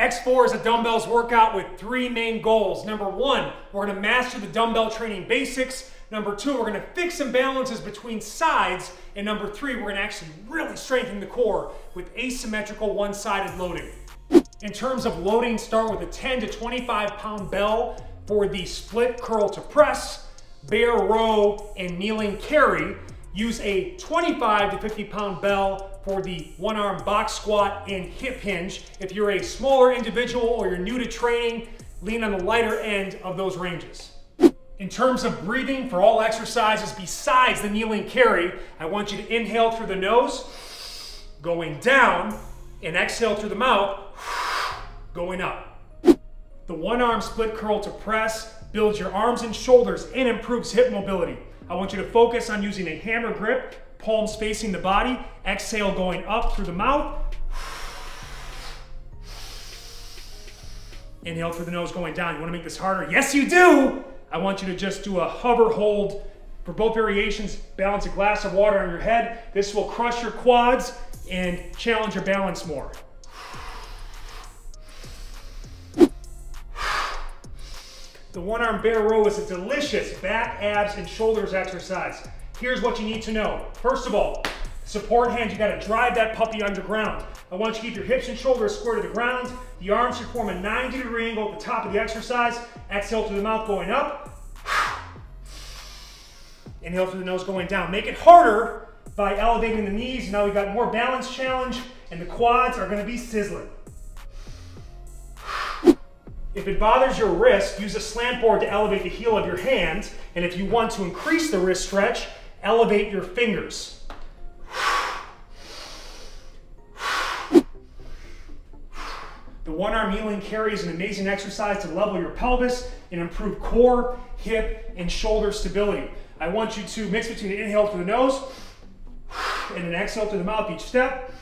X4 is a dumbbells workout with three main goals. Number one, we're gonna master the dumbbell training basics. Number two, we're gonna fix imbalances between sides. And number three, we're gonna actually really strengthen the core with asymmetrical one-sided loading. In terms of loading, start with a 10 to 25 pound bell for the split curl to press, bear row, and kneeling carry. Use a 25 to 50 pound bell for the one arm box squat and hip hinge. If you're a smaller individual or you're new to training, lean on the lighter end of those ranges. In terms of breathing for all exercises besides the kneeling carry, I want you to inhale through the nose, going down, and exhale through the mouth, going up. The one arm split curl to press builds your arms and shoulders and improves hip mobility. I want you to focus on using a hammer grip, palms facing the body, exhale going up through the mouth. Inhale through the nose going down. You wanna make this harder? Yes, you do! I want you to just do a hover hold for both variations. Balance a glass of water on your head. This will crush your quads and challenge your balance more. The one arm bear row is a delicious back, abs, and shoulders exercise. Here's what you need to know. First of all, support hands, you gotta drive that puppy underground. I want you to keep your hips and shoulders square to the ground. The arms should form a 90 degree angle at the top of the exercise. Exhale through the mouth going up. Inhale through the nose going down. Make it harder by elevating the knees. Now we've got more balance challenge and the quads are gonna be sizzling. If it bothers your wrist, use a slant board to elevate the heel of your hand. And if you want to increase the wrist stretch, elevate your fingers. The one arm kneeling carry is an amazing exercise to level your pelvis and improve core, hip, and shoulder stability. I want you to mix between an inhale through the nose and an exhale through the mouth each step.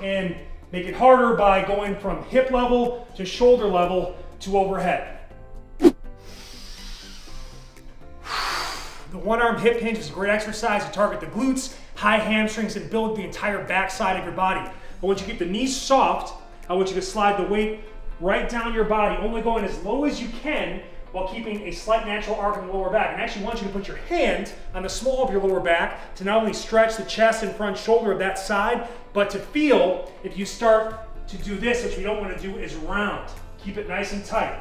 And Make it harder by going from hip level to shoulder level to overhead. One arm hip hinge is a great exercise to target the glutes, high hamstrings, and build the entire backside of your body. I want you to keep the knees soft, I want you to slide the weight right down your body, only going as low as you can while keeping a slight natural arc in the lower back. And I actually want you to put your hand on the small of your lower back to not only stretch the chest and front shoulder of that side, but to feel if you start to do this, which we don't want to do is round. Keep it nice and tight.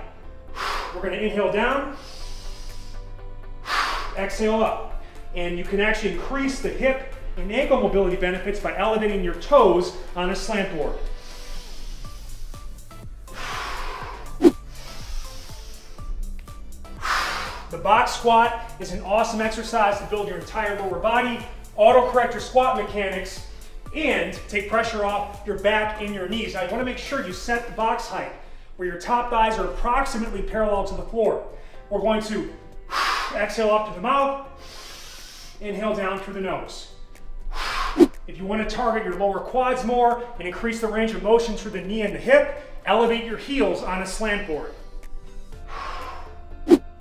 We're going to inhale down, exhale up. And you can actually increase the hip and ankle mobility benefits by elevating your toes on a slant board. The box squat is an awesome exercise to build your entire lower body, auto-correct your squat mechanics, and take pressure off your back and your knees. Now you wanna make sure you set the box height where your top thighs are approximately parallel to the floor. We're going to exhale up to the mouth, inhale down through the nose. If you want to target your lower quads more and increase the range of motion through the knee and the hip, elevate your heels on a slant board.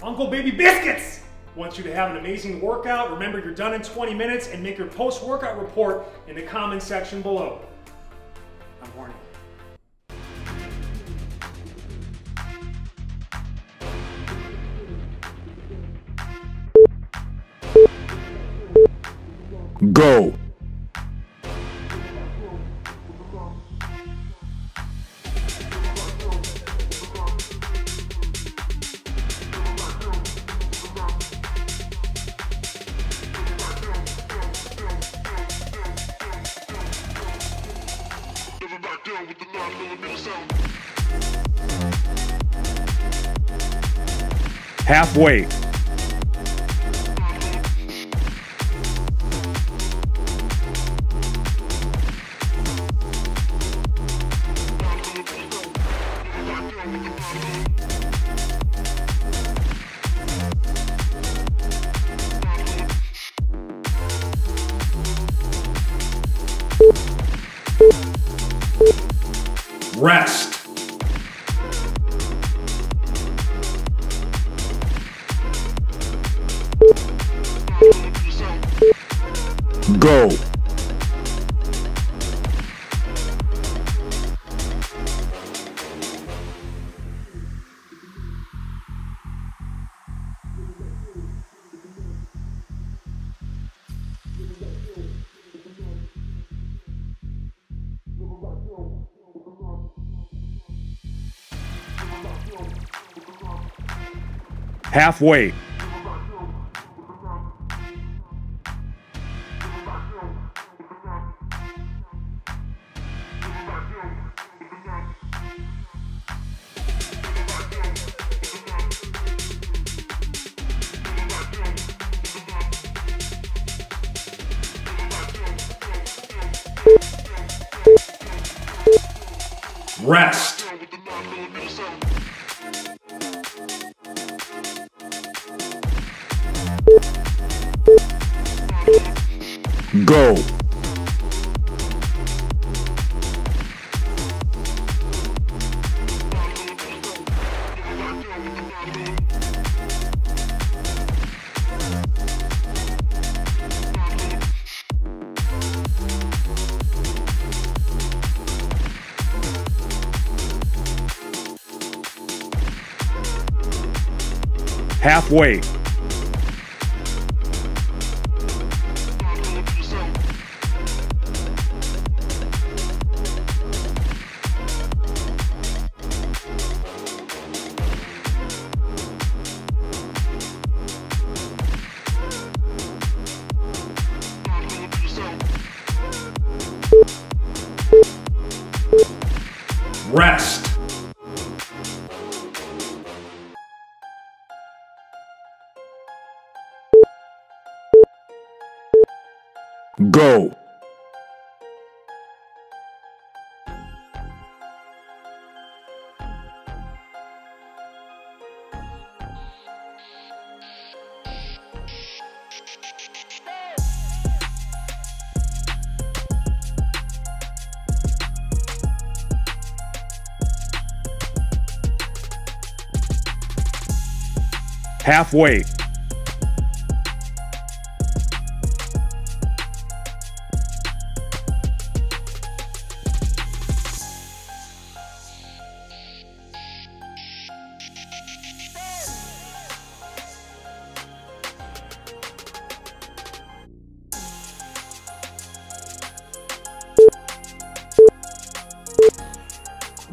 Uncle Baby Biscuits wants you to have an amazing workout. Remember, you're done in 20 minutes and make your post-workout report in the comment section below. I'm horny. Go. Halfway. Halfway. Halfway. Rest. Go. Halfway.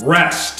Rest.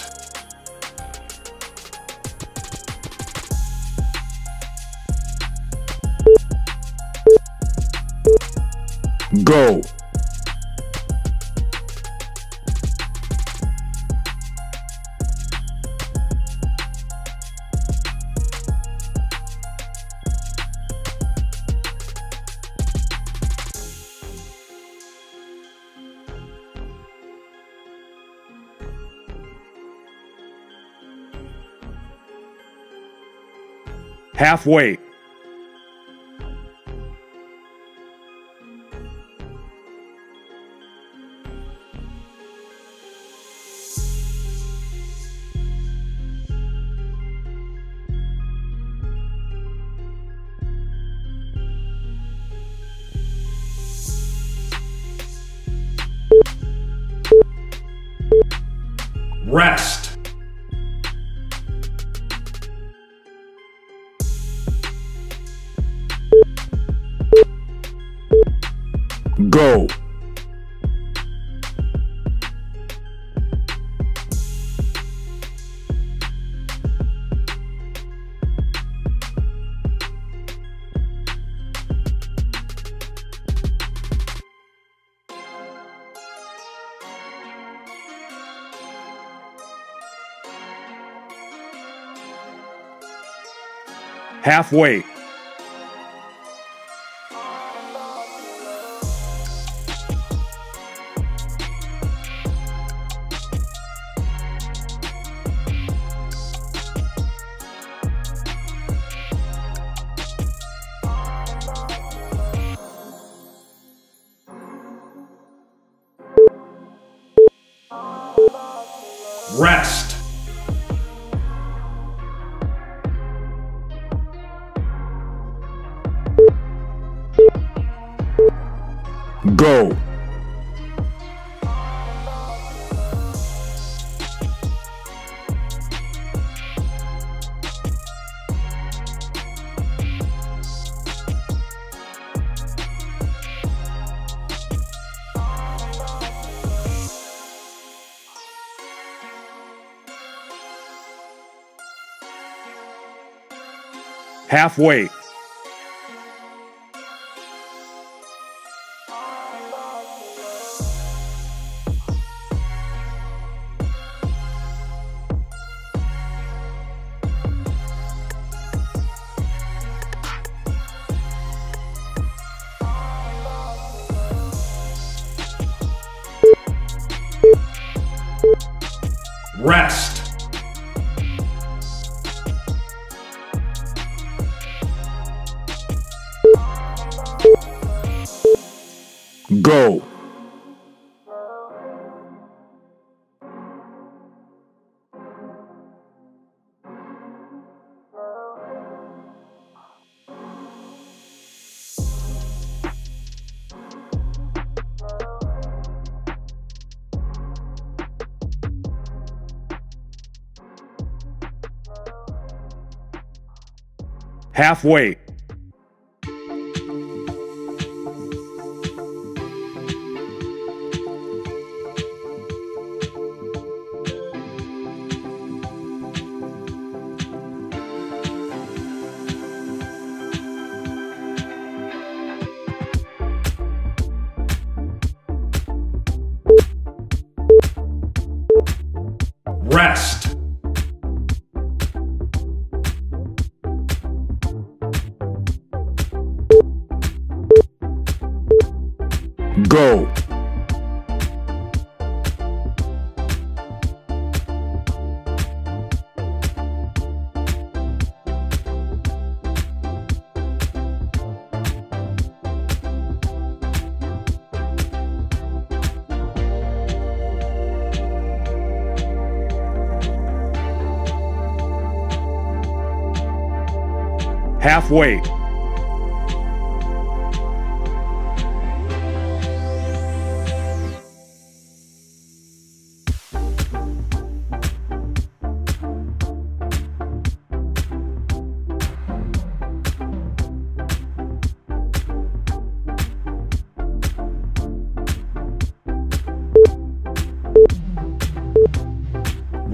Halfway. Go. Halfway. Rest. Go. Halfway. Rest. Go. Halfway. Go. Halfway.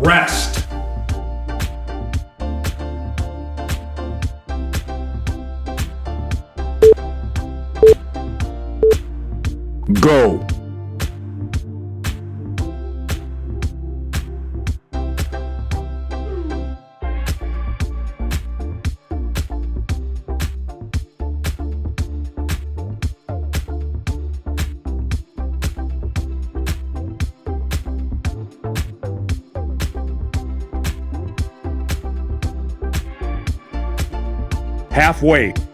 Rest. Halfway.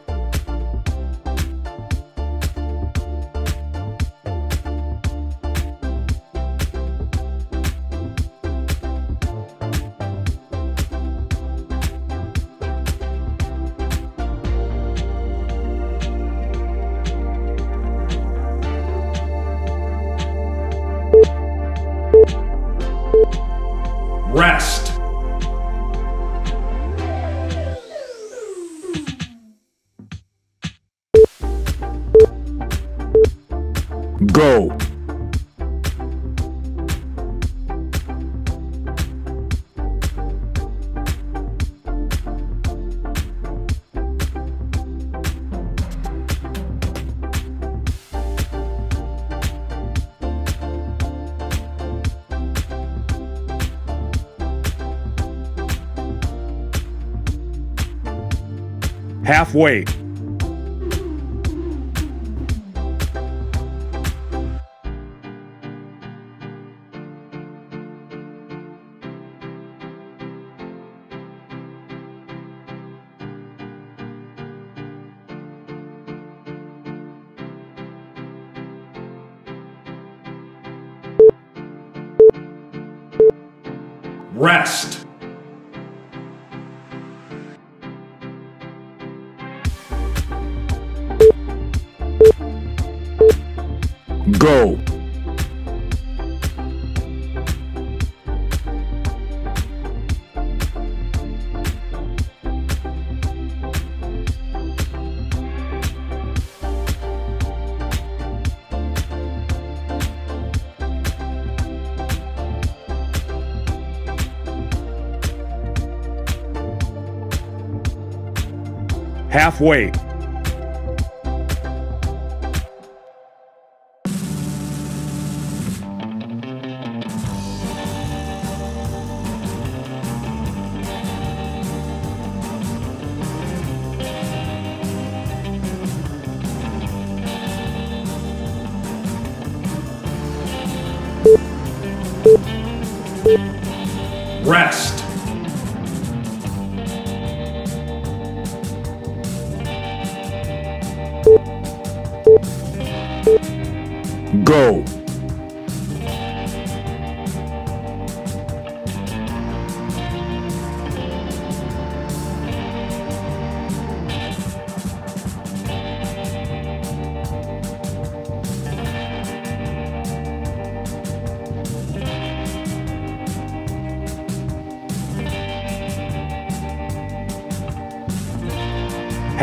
Halfway. Go. halfway Rest.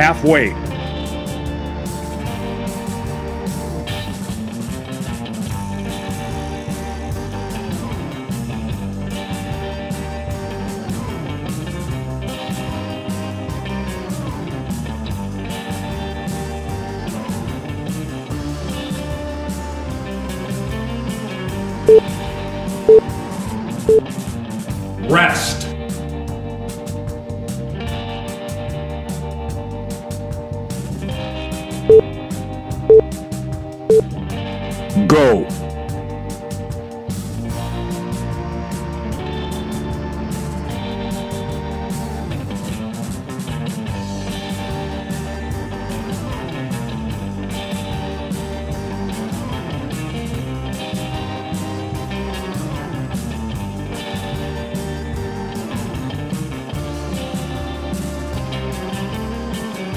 Half weight.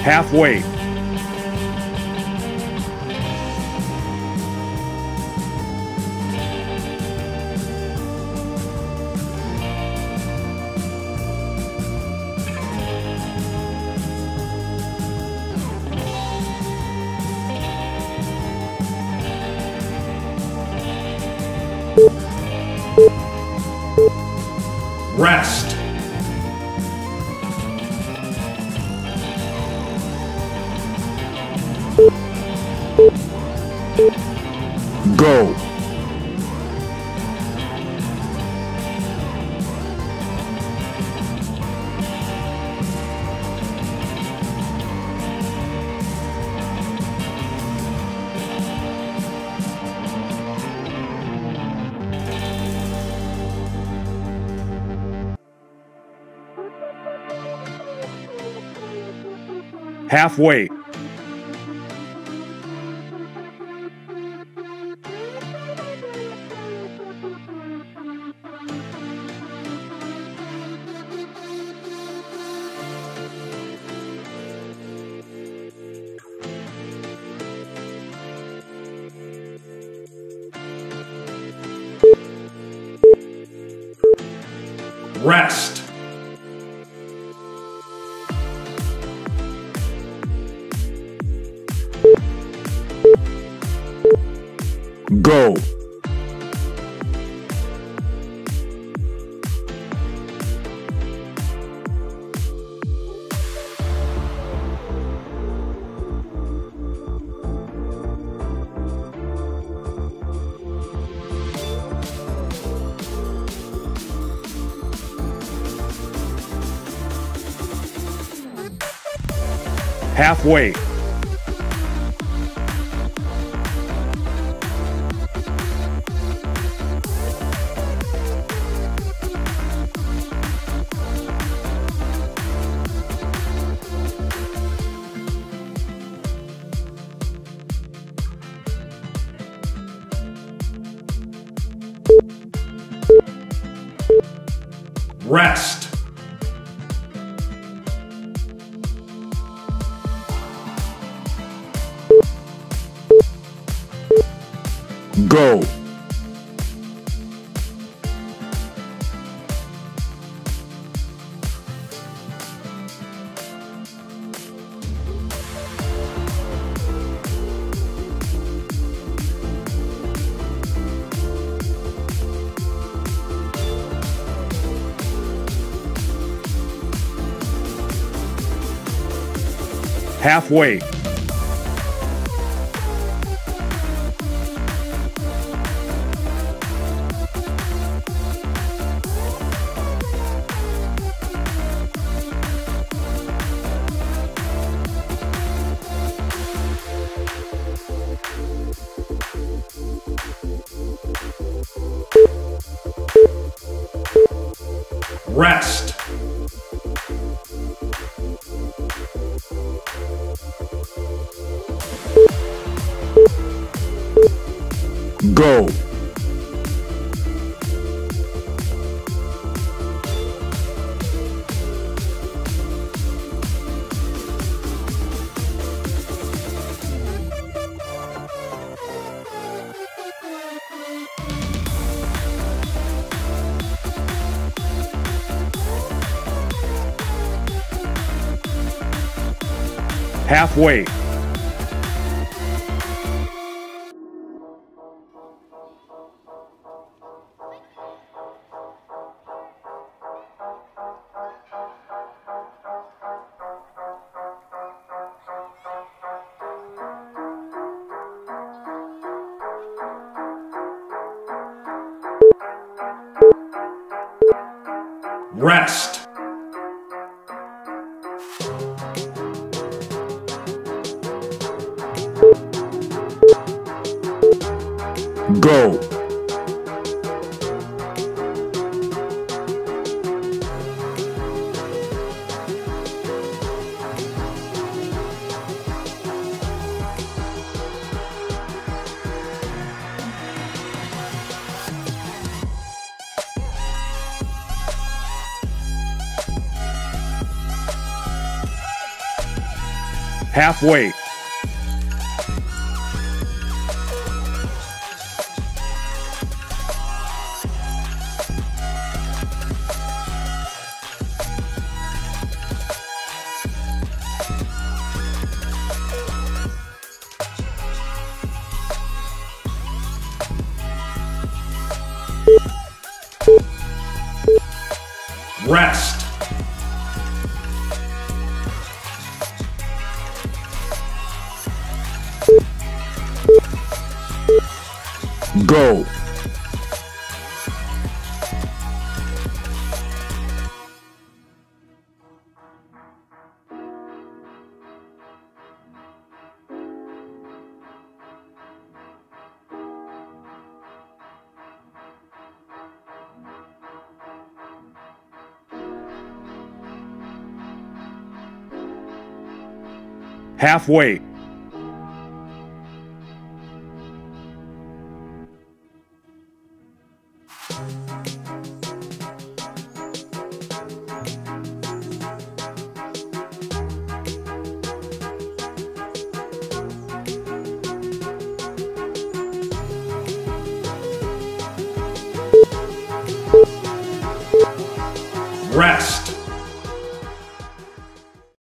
Half Go. Half Rest. Go. Half Halfway. Go. Halfway. Rest. Go. Halfway. Halfway.